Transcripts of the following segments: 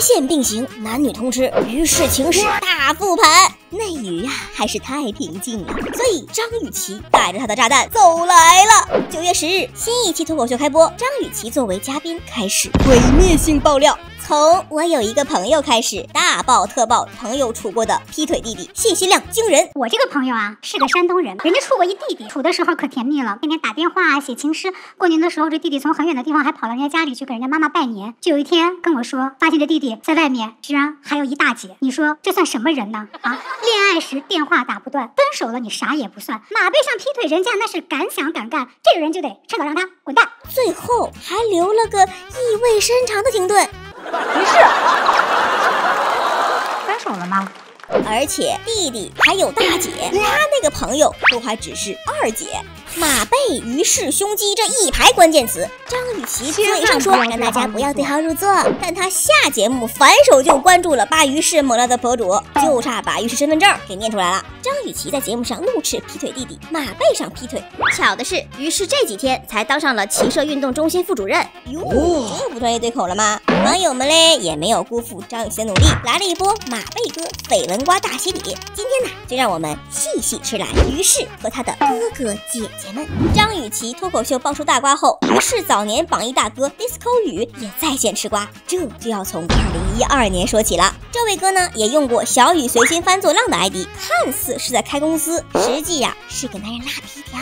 线并行，男女通吃，于是情史大复盘。内娱呀，还是太平静了，所以张雨绮带着她的炸弹走来了。九月十日，新一期脱口秀开播，张雨绮作为嘉宾开始毁灭性爆料。从我有一个朋友开始，大爆特爆朋友处过的劈腿弟弟，信息量惊人。我这个朋友啊，是个山东人，人家处过一弟弟，处的时候可甜蜜了，天天打电话啊，写情诗。过年的时候，这弟弟从很远的地方还跑到人家家里去给人家妈妈拜年。就有一天跟我说，发现这弟弟在外面居然还有一大姐，你说这算什么人呢？啊，恋爱时电话打不断，分手了你啥也不算，马背上劈腿，人家那是敢想敢干，这个人就得趁早让他滚蛋。最后还留了个意味深长的停顿。于是，分手了吗？而且弟弟还有大姐，他那个朋友都还只是二姐。马背于氏胸肌这一排关键词，张雨绮嘴上说让大家不要对号入座，但她下节目反手就关注了把于氏猛料的博主，就差把于氏身份证给念出来了。张雨绮在节目上怒斥劈腿弟弟，马背上劈腿。巧的是，于是这几天才当上了骑射运动中心副主任。哟，这不专业对口了吗？网友们嘞也没有辜负张雨绮的努力，来了一波马背哥绯闻瓜大洗礼。今天呢，就让我们细细吃来于是和他的哥哥姐。姐们，张雨绮脱口秀爆出大瓜后，于是早年榜一大哥 DISCO 雨也在线吃瓜，这就要从二零一二年说起了。这位哥呢，也用过小雨随心翻作浪的 ID，看似是在开公司，实际呀是给男人拉皮条。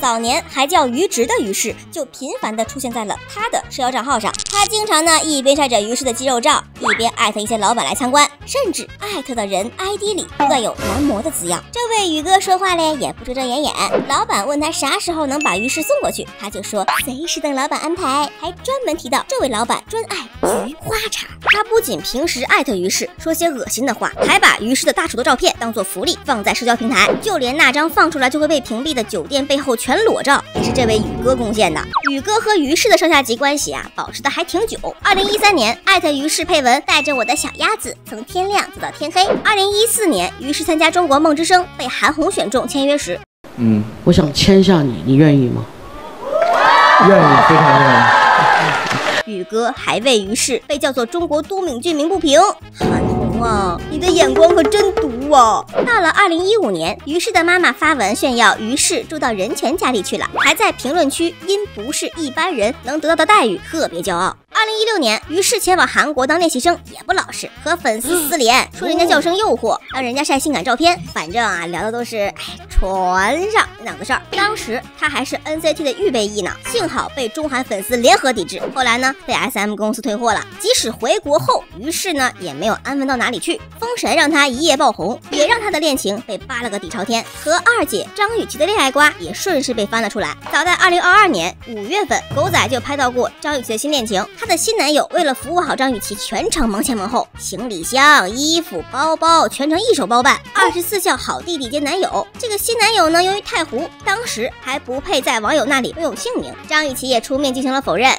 早年还叫于直的于是，就频繁的出现在了他的社交账号上。他经常呢一边晒着于是的肌肉照，一边艾特一些老板来参观，甚至艾特的人 ID 里都带有男模的字样。这位宇哥说话嘞也不遮遮掩掩，老板问他。啥时候能把于氏送过去？他就说随时等老板安排，还专门提到这位老板专爱菊花茶。他不仅平时艾特于氏说些恶心的话，还把于氏的大丑的照片当做福利放在社交平台。就连那张放出来就会被屏蔽的酒店背后全裸照，也是这位宇哥贡献的。宇哥和于氏的上下级关系啊，保持的还挺久。二零一三年，艾特于适配文带着我的小鸭子，从天亮走到天黑。二零一四年，于是参加中国梦之声，被韩红选中签约时。嗯，我想签下你，你愿意吗？愿意，非常愿意。宇哥还为于适被叫做中国都敏俊鸣不平。韩红啊，你的眼光可真毒啊！到了二零一五年，于适的妈妈发文炫耀于适住到人权家里去了，还在评论区因不是一般人能得到的待遇特别骄傲。二零一六年，于是前往韩国当练习生，也不老实，和粉丝私连，说人家叫声诱惑，让人家晒性感照片。反正啊，聊的都是哎船上那个事儿。当时他还是 NCT 的预备役呢，幸好被中韩粉丝联合抵制。后来呢，被 SM 公司退货了。即使回国后，于是呢也没有安分到哪里去。封神让他一夜爆红，也让他的恋情被扒了个底朝天。和二姐张雨绮的恋爱瓜也顺势被翻了出来。早在二零二二年五月份，狗仔就拍到过张雨绮的新恋情。他的新男友为了服务好张雨绮，全程忙前忙后，行李箱、衣服、包包全程一手包办。二十四孝好弟弟兼男友，这个新男友呢，由于太糊，当时还不配在网友那里拥有姓名。张雨绮也出面进行了否认，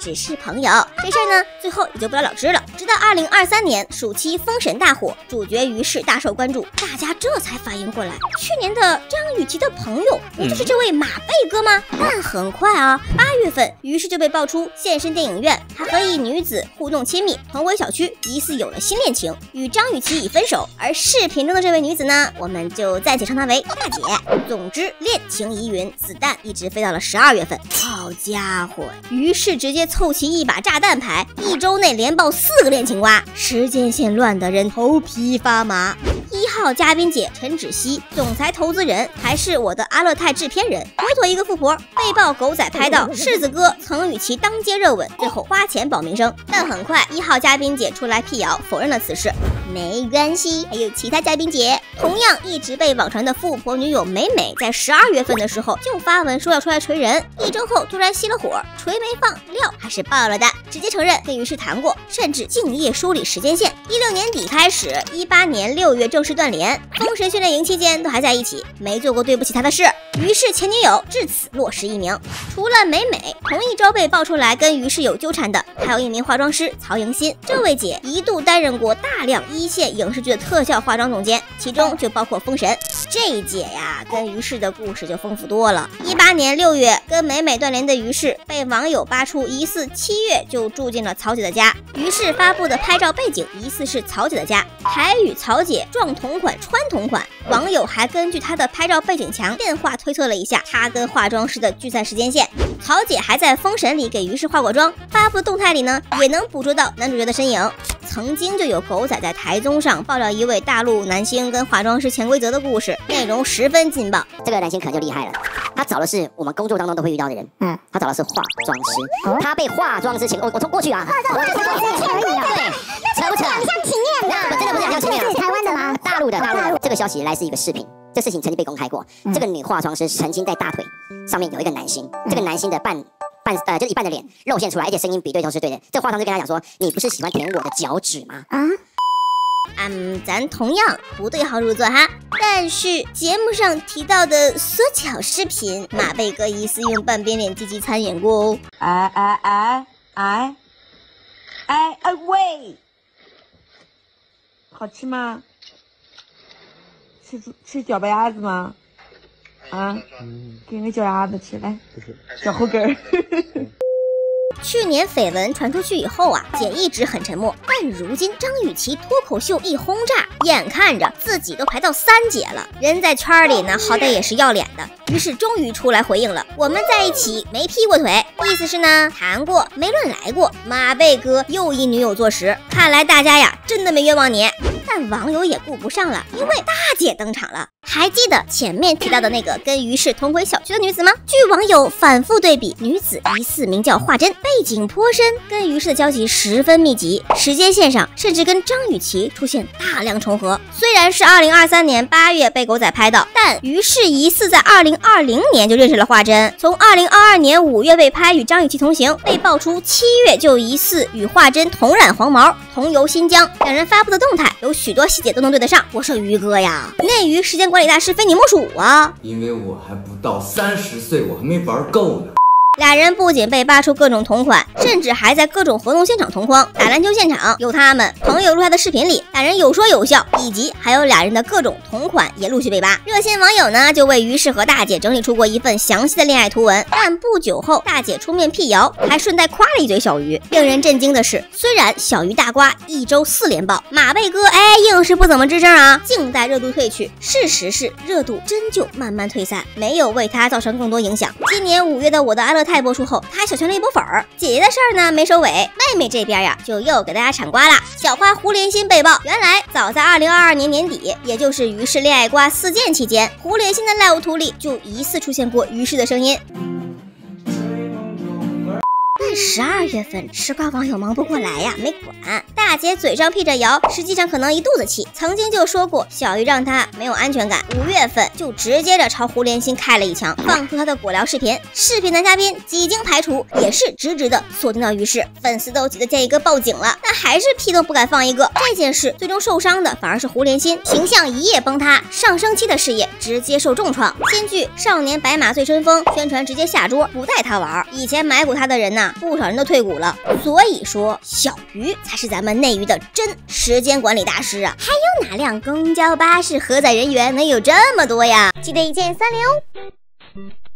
只是朋友。这事儿呢，最后也就不了了之了。直到二零二三年暑期封神大火，主角于是大受关注，大家这才反应过来，去年的张雨绮的朋友不就是这位马贝哥吗？但很快啊，八月份于是就被爆出现身电影院。还和一女子互动亲密，同为小区，疑似有了新恋情，与张雨绮已分手。而视频中的这位女子呢，我们就暂且称她为大姐。总之，恋情疑云，子弹一直飞到了十二月份。好家伙，于是直接凑齐一把炸弹牌，一周内连爆四个恋情瓜，时间线乱得人头皮发麻。一号嘉宾姐陈芷溪，总裁投资人，还是我的阿勒泰制片人，妥妥一个富婆。被曝狗仔拍到柿子哥曾与其当街热吻，最后花钱保名声。但很快一号嘉宾姐出来辟谣，否认了此事。没关系，还有其他嘉宾姐，同样一直被网传的富婆女友美美，在十二月份的时候就发文说要出来锤人，一周后突然熄了火，锤没放，料还是爆了的，直接承认跟于是谈过，甚至敬业梳理时间线。一六年底开始，一八年六月正式断联，封神训练营期间都还在一起，没做过对不起他的事。于是前女友至此落实一名。除了美美，同一周被爆出来跟于是有纠缠的，还有一名化妆师曹迎新。这位姐一度担任过大量一线影视剧的特效化妆总监，其中就包括封神。这姐呀，跟于适的故事就丰富多了。一八年六月，跟美美断联的于适被网友扒出疑似七月就住进了曹姐的家。于是发布的拍照背景疑似是曹姐的家，还与曹姐撞同款穿同款。网友还根据她的拍照背景墙电话推测了一下他跟化妆师的聚餐时间线。曹姐还在封神里给于适化过妆，发布的动态里呢也能捕捉到男主角的身影。曾经就有狗仔在台综上爆料一位大陆男星跟化妆师潜规则的故事，内容十分劲爆。这个男星可能就厉害了，他找的是我们工作当中都会遇到的人，嗯，他找的是化妆师，他被化妆师请，我我从过去啊，化妆师而已啊，对，扯不扯？像情愿那真的不是像情面，是台湾的吗？大陆的，大陆。这个消息来自一个视频，这事情曾经被公开过，这个女化妆师曾经在大腿上面有一个男星，这个男星的半。半呃，就是一半的脸露现出来，而且声音比对都是对的。这化妆师跟他讲说：“你不是喜欢舔我的脚趾吗？”啊，嗯，咱同样不对号入座哈。但是节目上提到的缩脚视频，马贝哥疑似用半边脸积极参演过哦。哎哎哎哎哎哎喂，好吃吗？吃吃脚白鸭子吗？啊，给个脚丫子吃来，脚后跟儿。去年绯闻传出去以后啊，姐一直很沉默。但如今张雨绮脱口秀一轰炸，眼看着自己都排到三姐了，人在圈里呢，好歹也是要脸的，于是终于出来回应了：我们在一起没劈过腿，意思是呢，谈过没乱来过。马贝哥又一女友坐实，看来大家呀，真的没冤枉你。但网友也顾不上了，因为大姐登场了。还记得前面提到的那个跟于适同回小区的女子吗？据网友反复对比，女子疑似名叫华珍，背景颇深，跟于适的交集十分密集，时间线上甚至跟张雨绮出现大量重合。虽然是二零二三年八月被狗仔拍到，但于适疑似在二零二零年就认识了华珍，从二零二二年五月被拍与张雨绮同行，被爆出七月就疑似与华珍同染黄毛，同游新疆。两人发布的动态有。许多细节都能对得上。我说于哥呀，内娱时间管理大师非你莫属啊！因为我还不到三十岁，我还没玩够呢。俩人不仅被扒出各种同款，甚至还在各种活动现场同框。打篮球现场有他们朋友录下的视频里，俩人有说有笑，以及还有俩人的各种同款也陆续被扒。热心网友呢就为于适和大姐整理出过一份详细的恋爱图文。但不久后，大姐出面辟谣，还顺带夸了一嘴小鱼。令人震惊的是，虽然小鱼大瓜一周四连爆，马贝哥哎硬是不怎么吱声啊，静待热度退去。事实是热度真就慢慢退散，没有为他造成更多影响。今年五月的我的安乐。开播出后，他还小圈了一波粉儿。姐姐的事儿呢没收尾，妹妹这边呀就又给大家铲瓜了。小花胡连心被曝，原来早在二零二二年年底，也就是于是恋爱瓜四件期间，胡连心的 live 图里就疑似出现过于是的声音。十二月份吃瓜网友忙不过来呀，没管大姐嘴上辟着谣，实际上可能一肚子气。曾经就说过小鱼让她没有安全感，五月份就直接着朝胡连心开了一枪，放出他的果聊视频。视频男嘉宾几经排除，也是直直的锁定到于是粉丝都急得建一个报警了，但还是屁都不敢放一个。这件事最终受伤的反而是胡连心，形象一夜崩塌，上升期的事业直接受重创。新剧《少年白马醉春风》宣传直接下桌，不带他玩。以前买过他的人呐。不少人都退股了，所以说小鱼才是咱们内娱的真时间管理大师啊！还有哪辆公交巴士核载人员能有这么多呀？记得一键三连哦！